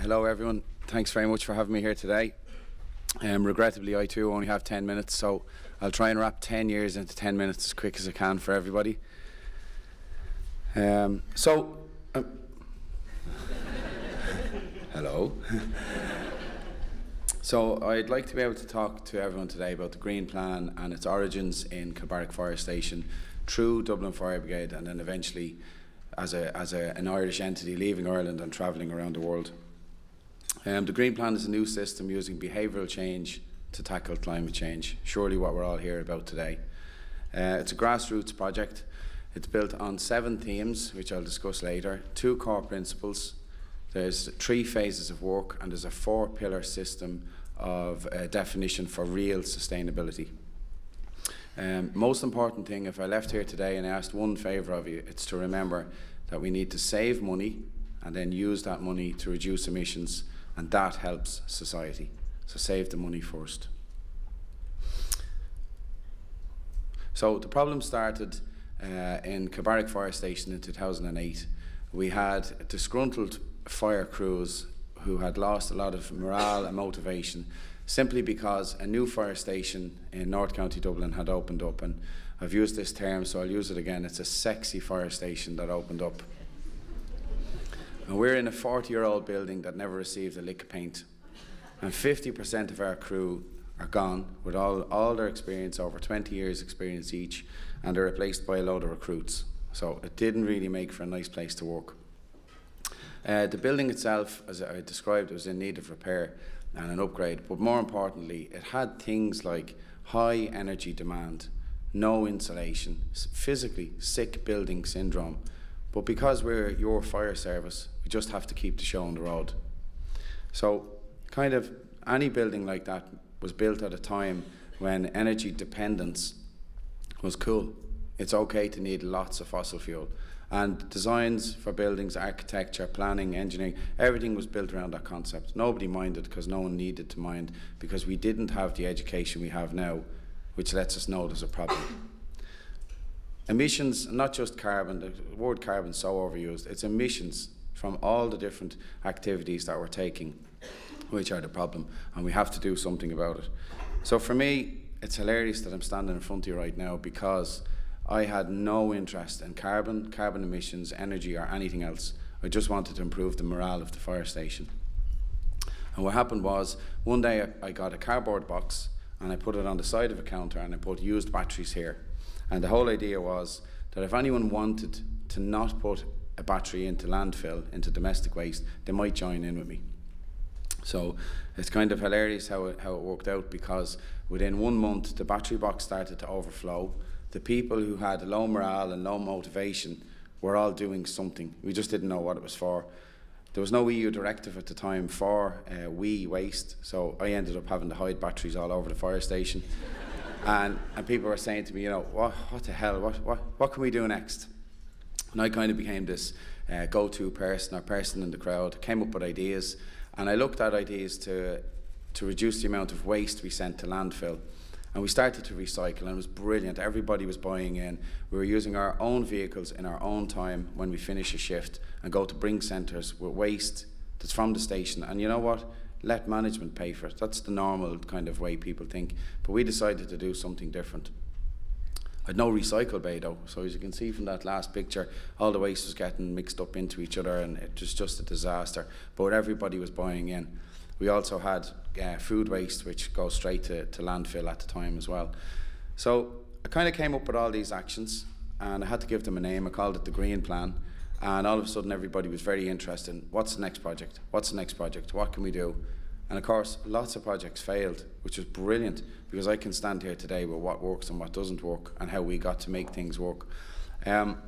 hello, everyone. Thanks very much for having me here today. Um, regrettably, I too only have 10 minutes, so I'll try and wrap 10 years into 10 minutes as quick as I can for everybody. Um, so, um, hello. so, I'd like to be able to talk to everyone today about the Green Plan and its origins in Kilbarrack Fire Station, through Dublin Fire Brigade, and then eventually as, a, as a, an Irish entity leaving Ireland and travelling around the world. Um, the Green Plan is a new system using behavioural change to tackle climate change, surely what we're all here about today. Uh, it's a grassroots project. It's built on seven themes, which I'll discuss later, two core principles, there's three phases of work, and there's a four pillar system of uh, definition for real sustainability. Um, most important thing, if I left here today and asked one favour of you, it's to remember that we need to save money and then use that money to reduce emissions, and that helps society. So save the money first. So the problem started uh, in Kilbarrack Fire Station in 2008. We had disgruntled fire crews who had lost a lot of morale and motivation simply because a new fire station in North County Dublin had opened up. And I've used this term, so I'll use it again. It's a sexy fire station that opened up. And we're in a 40 year old building that never received a lick of paint. And 50% of our crew are gone with all, all their experience, over 20 years' experience each, and they're replaced by a load of recruits. So it didn't really make for a nice place to work. Uh, the building itself, as I described, was in need of repair and an upgrade. But more importantly, it had things like high energy demand, no insulation, physically sick building syndrome. But because we're your fire service, we just have to keep the show on the road. So, kind of any building like that was built at a time when energy dependence was cool. It's okay to need lots of fossil fuel. And designs for buildings, architecture, planning, engineering, everything was built around that concept. Nobody minded because no one needed to mind because we didn't have the education we have now, which lets us know there's a problem. Emissions, not just carbon, the word carbon so overused, it's emissions from all the different activities that we're taking, which are the problem, and we have to do something about it. So for me, it's hilarious that I'm standing in front of you right now because I had no interest in carbon, carbon emissions, energy, or anything else. I just wanted to improve the morale of the fire station. And what happened was, one day I got a cardboard box and I put it on the side of a counter and I put used batteries here. And the whole idea was that if anyone wanted to not put a battery into landfill, into domestic waste, they might join in with me. So it's kind of hilarious how it, how it worked out because within one month the battery box started to overflow the people who had low morale and low motivation were all doing something. We just didn't know what it was for. There was no EU directive at the time for uh, WEEE waste, so I ended up having to hide batteries all over the fire station. And, and people were saying to me, you know, what, what the hell, what, what, what can we do next? And I kind of became this uh, go to person or person in the crowd, came up with ideas, and I looked at ideas to, to reduce the amount of waste we sent to landfill. And we started to recycle, and it was brilliant. Everybody was buying in. We were using our own vehicles in our own time when we finish a shift and go to bring centres with waste that's from the station. And you know what? Let management pay for it. That's the normal kind of way people think. But we decided to do something different. I had no recycle bay though, so as you can see from that last picture, all the waste was getting mixed up into each other and it was just a disaster. But everybody was buying in. We also had uh, food waste, which goes straight to, to landfill at the time as well. So I kind of came up with all these actions and I had to give them a name. I called it the Green Plan. And all of a sudden, everybody was very interested in what's the next project? What's the next project? What can we do? And of course, lots of projects failed, which was brilliant because I can stand here today with what works and what doesn't work and how we got to make things work. Um,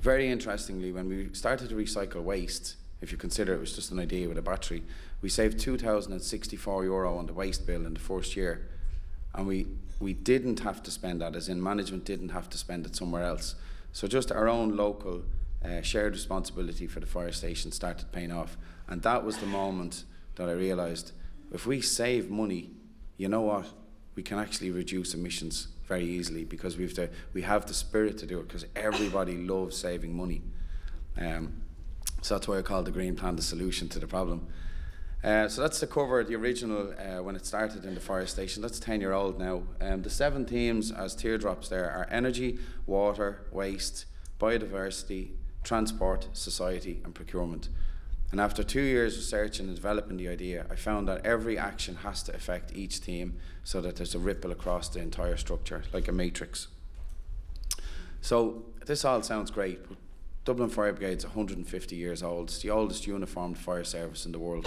very interestingly, when we started to recycle waste, if you consider it was just an idea with a battery, we saved 2,064 euro on the waste bill in the first year. And we, we didn't have to spend that, as in management didn't have to spend it somewhere else. So just our own local uh, shared responsibility for the fire station started paying off. And that was the moment that I realised if we save money, you know what? We can actually reduce emissions very easily because we've the, we have the spirit to do it because everybody loves saving money. Um, So that's why I call the green plan the solution to the problem. Uh, so that's to cover the original uh, when it started in the fire station. That's 10 year old now. Um, the seven themes as teardrops there are energy, water, waste, biodiversity, transport, society, and procurement. And after two years of researching and developing the idea, I found that every action has to affect each theme so that there's a ripple across the entire structure, like a matrix. So this all sounds great, but Dublin Fire Brigade is 150 years old. It's the oldest uniformed fire service in the world.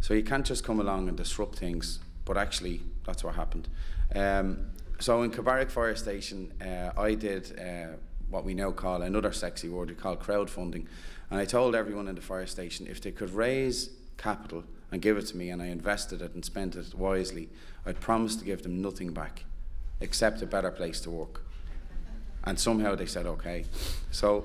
So you can't just come along and disrupt things, but actually that's what happened. Um, so in Kilbarrack Fire Station, uh, I did uh, what we now call another sexy word we call crowdfunding. And I told everyone in the fire station if they could raise capital and give it to me and I invested it and spent it wisely, I'd promise to give them nothing back except a better place to work. And somehow they said okay. So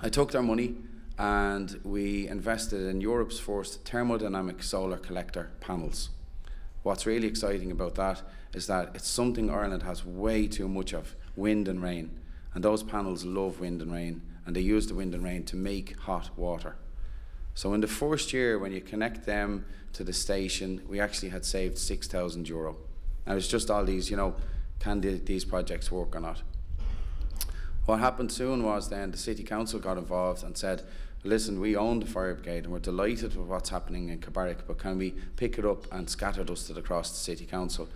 I took their money and we invested in Europe's first thermodynamic solar collector panels. What's really exciting about that is that it's something Ireland has way too much of wind and rain. And those panels love wind and rain, and they use the wind and rain to make hot water. So in the first year, when you connect them to the station, we actually had saved 6,000 euro. And it's just all these, you know, can the, these projects work or not? What happened soon was then the city council got involved and said, listen, we own the fire brigade and we're delighted with what's happening in Kilbarrack, but can we pick it up and scatter dust it across the city council?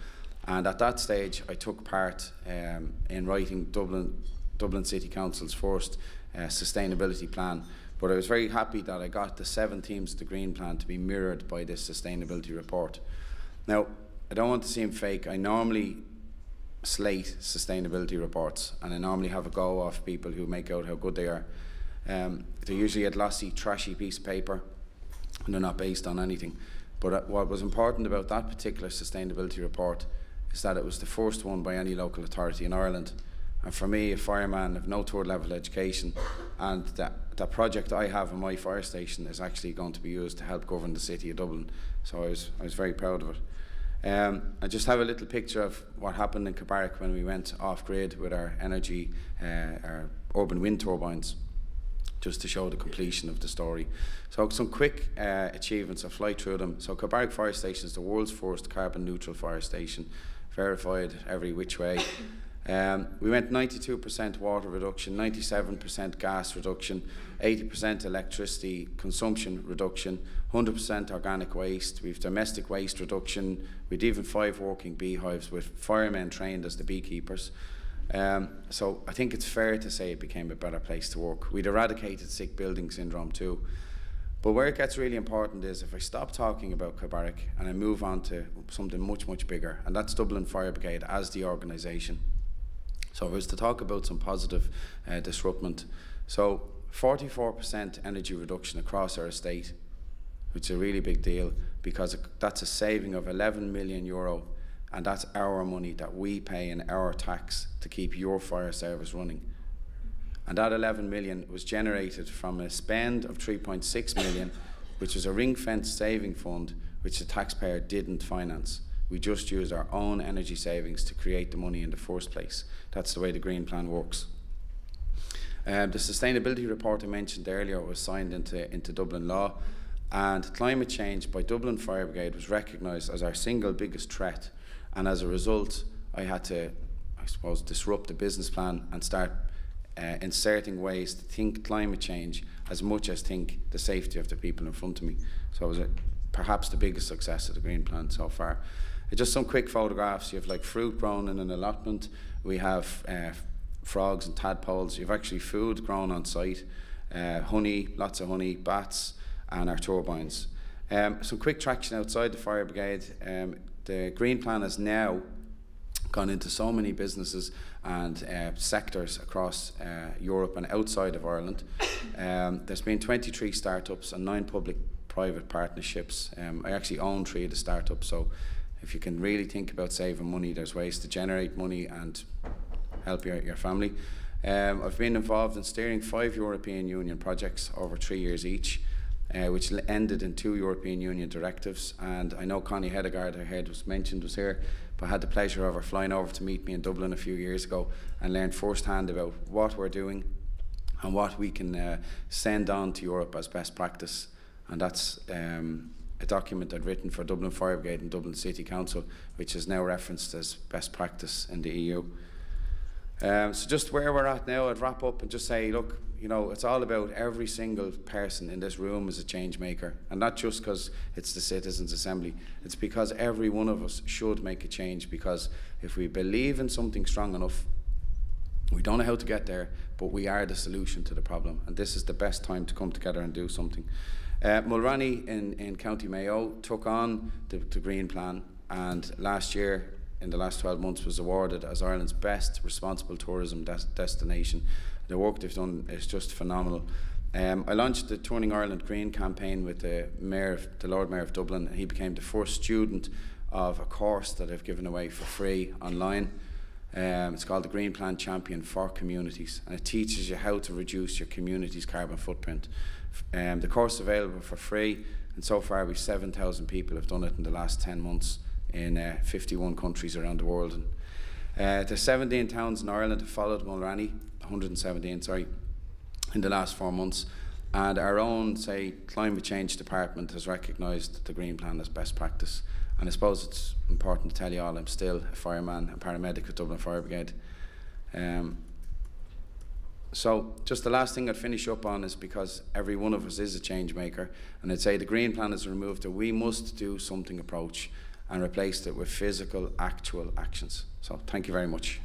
And at that stage, I took part um, in writing Dublin, Dublin City Council's first uh, sustainability plan. But I was very happy that I got the seven themes of the Green Plan to be mirrored by this sustainability report. Now, I don't want to seem fake. I normally slate sustainability reports and I normally have a go off people who make out how good they are. Um, they're usually a glossy, trashy piece of paper and they're not based on anything. But uh, what was important about that particular sustainability report is that it was the first one by any local authority in Ireland. And for me, a fireman of no third level education, and that, that project I have in my fire station is actually going to be used to help govern the city of Dublin. So I was, I was very proud of it. Um, I just have a little picture of what happened in Kilbarrack when we went off grid with our energy, uh, our urban wind turbines, just to show the completion of the story. So, some quick uh, achievements, I'll fly through them. So, Kilbarrack Fire Station is the world's first carbon neutral fire station, verified every which way. Um, we went 92% water reduction, 97% gas reduction, 80% electricity consumption reduction, 100% organic waste. We've domestic waste reduction. We'd even five working beehives with firemen trained as the beekeepers. Um, so I think it's fair to say it became a better place to work. We'd eradicated sick building syndrome too. But where it gets really important is if I stop talking about Kilbarrack and I move on to something much, much bigger, and that's Dublin Fire Brigade as the organisation. So if I was to talk about some positive uh, disruption, so 44% energy reduction across our estate, which is a really big deal because that's a saving of 11 million euro and that's our money that we pay in our tax to keep your fire service running. And that 11 million was generated from a spend of 3.6 million, which was a ring fence saving fund which the taxpayer didn't finance. We just use our own energy savings to create the money in the first place. That's the way the Green Plan works. Um, the sustainability report I mentioned earlier was signed into, into Dublin law, and climate change by Dublin Fire Brigade was recognised as our single biggest threat. And as a result, I had to, I suppose, disrupt the business plan and start uh, inserting ways to think climate change as much as think the safety of the people in front of me. So it was a, perhaps the biggest success of the Green Plan so far. Just some quick photographs. You have like fruit grown in an allotment. We have uh, frogs and tadpoles. You have actually food grown on site, uh, honey, lots of honey, bats, and our turbines. Um, some quick traction outside the fire brigade. Um, the green plan has now gone into so many businesses and uh, sectors across uh, Europe and outside of Ireland. Um, there's been 23 startups and nine public-private partnerships. Um, I actually own three of the startups, so if you can really think about saving money, there's ways to generate money and help your, your family. Um, I've been involved in steering five European Union projects over three years each, uh, which ended in two European Union directives. And I know Connie Hedegaard, I heard was mentioned, was here, but I had the pleasure of her flying over to meet me in Dublin a few years ago and learned firsthand about what we're doing and what we can uh, send on to Europe as best practice. And that's um, a document I'd written for Dublin Fire Brigade and Dublin City Council, which is now referenced as best practice in the EU. Um, so just where we're at now, I'd wrap up and just say, look, you know, it's all about every single person in this room is a change maker, and not just because it's the Citizens Assembly. It's because every one of us should make a change. Because if we believe in something strong enough, we don't know how to get there, but we are the solution to the problem, and this is the best time to come together and do something. Uh, Mulranny in, in County Mayo took on the, the Green Plan, and last year in the last 12 months was awarded as Ireland's best responsible tourism des destination. The work they've done is just phenomenal. Um, I launched the Turning Ireland Green campaign with the mayor, of, the Lord Mayor of Dublin, and he became the first student of a course that I've given away for free online. Um, it's called the Green Plan Champion for Communities, and it teaches you how to reduce your community's carbon footprint. Um, the course is available for free, and so far we 7,000 people have done it in the last 10 months in uh, 51 countries around the world. And, uh, there's 17 towns in Ireland have followed Mulranny, 117, sorry, in the last four months. And our own, say, climate change department has recognised the Green Plan as best practice. And I suppose it's important to tell you all I'm still a fireman a paramedic at Dublin Fire Brigade. Um, so just the last thing I'd finish up on is because every one of us is a change maker, and I'd say the Green Plan is removed a we must do something approach and replaced it with physical, actual actions. So thank you very much.